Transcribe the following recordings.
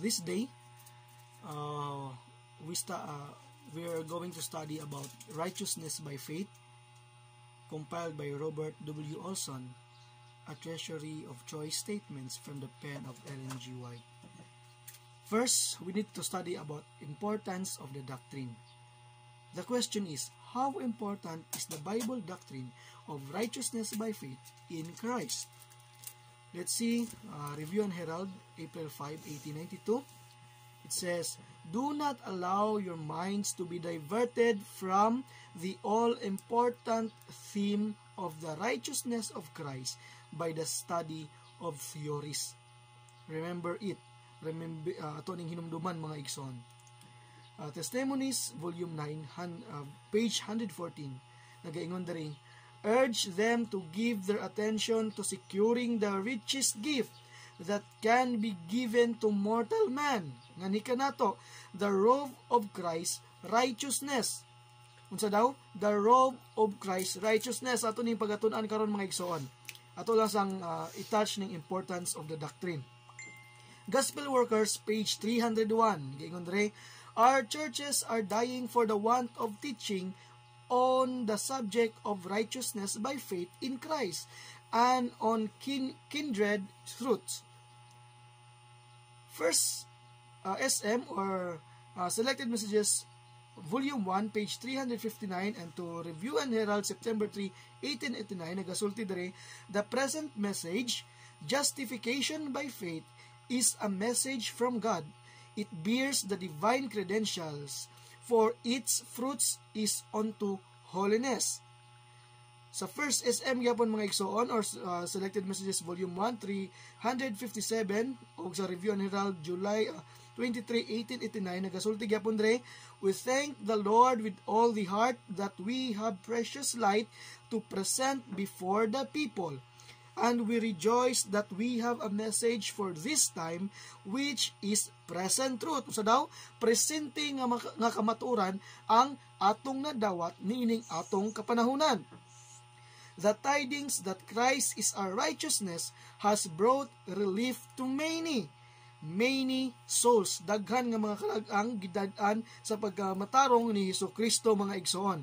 this day, uh, we uh, we are going to study about righteousness by faith, compiled by Robert W. Olson, a treasury of choice statements from the pen of Ellen G. White. First, we need to study about importance of the doctrine. The question is, how important is the Bible doctrine of righteousness by faith in Christ? Let's see, uh, Review and Herald, April 5, 1892. It says, Do not allow your minds to be diverted from the all-important theme of the righteousness of Christ by the study of theories. Remember it. Remember, uh, ato ning hinumduman mga igsoon. Uh, Testimonies, Volume 9, han, uh, page 114. Nagaingon diri, urge them to give their attention to securing the richest gift that can be given to mortal man. Nga ni kanato, the robe of Christ, righteousness. Unsa daw? The robe of Christ, righteousness. Ato ning pagatunan karon mga igsoon. Ato lang sang uh, i-touch ning importance of the doctrine. Gospel Workers, page 301. Gingon dre, Our churches are dying for the want of teaching on the subject of righteousness by faith in Christ and on kin kindred truths. First, uh, SM or uh, Selected Messages Volume 1, page 359 and to Review and Herald September 3, 1889, nagasulti dere, The present message, justification by faith, is a message from God. It bears the divine credentials, for its fruits is unto holiness. Sa first SM gyapon mga igsoon or uh, Selected Messages Volume 1 357 o sa Review and Herald July uh, 23, 1889 nagasulti gyapon dre We thank the Lord with all the heart that we have precious light to present before the people and we rejoice that we have a message for this time which is present truth. Sa daw, presente nga, nga kamaturan ang atong nadawat niining atong kapanahunan. The tidings that Christ is our righteousness has brought relief to many many souls daghan nga mga kalagang gidad-an sa pagkamatarong ni Hesus Kristo mga igsoon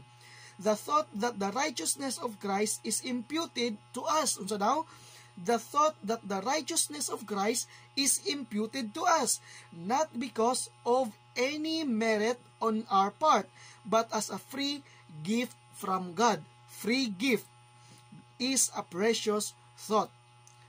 the thought that the righteousness of Christ is imputed to us. Unsa daw? The thought that the righteousness of Christ is imputed to us not because of any merit on our part but as a free gift from God. Free gift is a precious thought.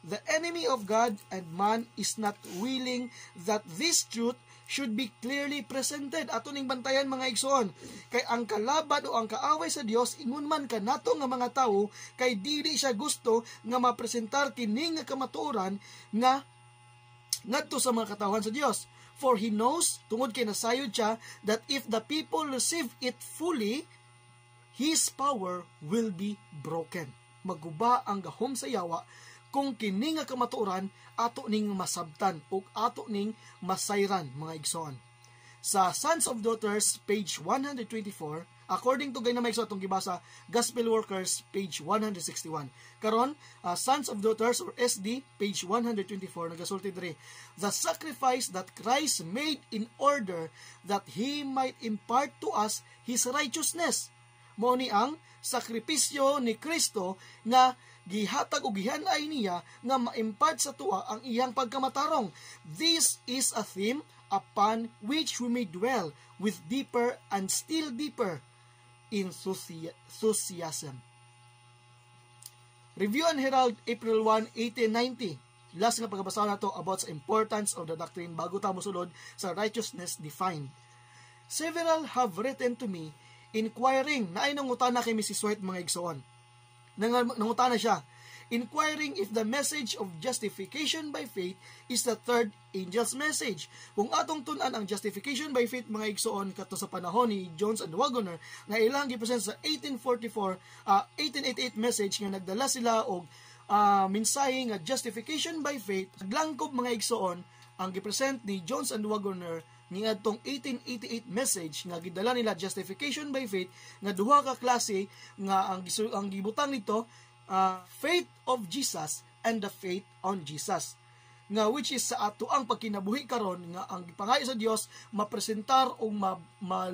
The enemy of God and man is not willing that this truth should be clearly presented. Ato ning bantayan mga igsoon. Kay ang kalaban o ang kaaway sa Dios ingon man kanato nga mga tawo kay dili siya gusto nga mapresentar kini nga kamatuoran nga ngadto sa mga katawan sa Dios. For he knows, tungod kay nasayod siya, that if the people receive it fully, his power will be broken maguba ang gahom sa yawa kung kini nga kamatuoran ato ning masabtan ug ato ning masayran mga igsoon. Sa Sons of Daughters page 124 according to gay na may atong gibasa Gospel Workers page 161. Karon uh, Sons of Daughters or SD page 124 nagasulti diri The sacrifice that Christ made in order that he might impart to us his righteousness mao ni ang sakripisyo ni Kristo nga gihatag og gihanay niya nga maimpart sa tuwa ang iyang pagkamatarong. This is a theme upon which we may dwell with deeper and still deeper enthusiasm. Review and Herald, April 1, 1890. Last nga pagkabasa na to about the importance of the doctrine bago ta mosulod sa righteousness defined. Several have written to me inquiring na ay nangutana kay Mrs. White mga igsoon. Nang, nangutana siya, inquiring if the message of justification by faith is the third angel's message. Kung atong tunan ang justification by faith mga igsoon kato sa panahon ni Jones and Wagoner nga ilang gipresent sa 1844 uh, 1888 message nga nagdala sila og uh, mensahe nga justification by faith naglangkob mga igsoon ang gipresent ni Jones and Wagoner niadtong 1888 message nga gidala nila justification by faith nga duha ka klase nga ang ang gibutang nito uh, faith of Jesus and the faith on Jesus nga which is sa ato ang pagkinabuhi karon nga ang gipangayo sa Dios mapresentar o ma, ma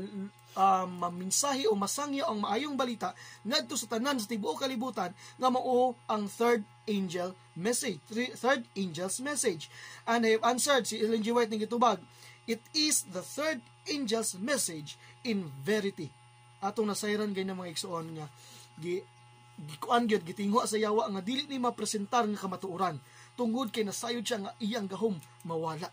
uh, maminsahi o masangyo ang maayong balita ngadto sa tanan sa tibuok kalibutan nga mao ang third angel message third angel's message and I have answered si Ellen G. White ning gitubag it is the third angel's message in verity. Atong nasayran gay mga igsoon nga gi gikuan gyud gitingho sa yawa nga dili ni mapresentar nga kamatuoran. Tungod kay nasayod siya nga iyang gahom mawala.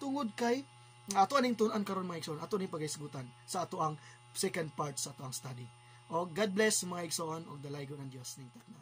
Tungod kay nga ato aning tun-an karon mga igsoon ato ni pagaisgutan sa ato ang second part sa ato ang study. O God bless mga igsoon og dalaygon ng Dios ning tatna